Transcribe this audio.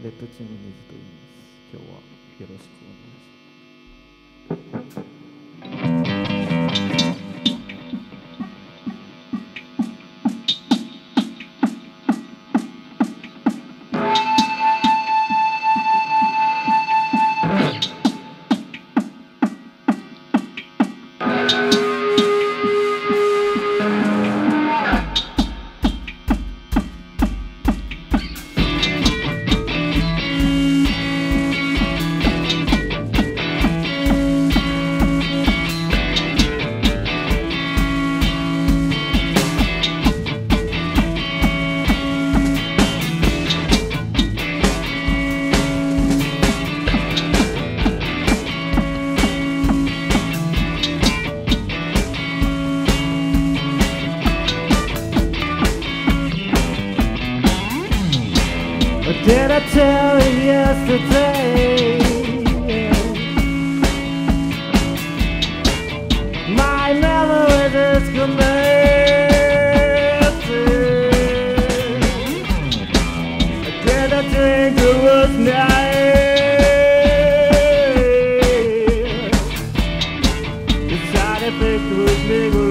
レッドチームニーズと言います。今日はよろしくお願いします。What did I tell you yesterday? My memory is connected. Did I think it was night? Decided to think it was me.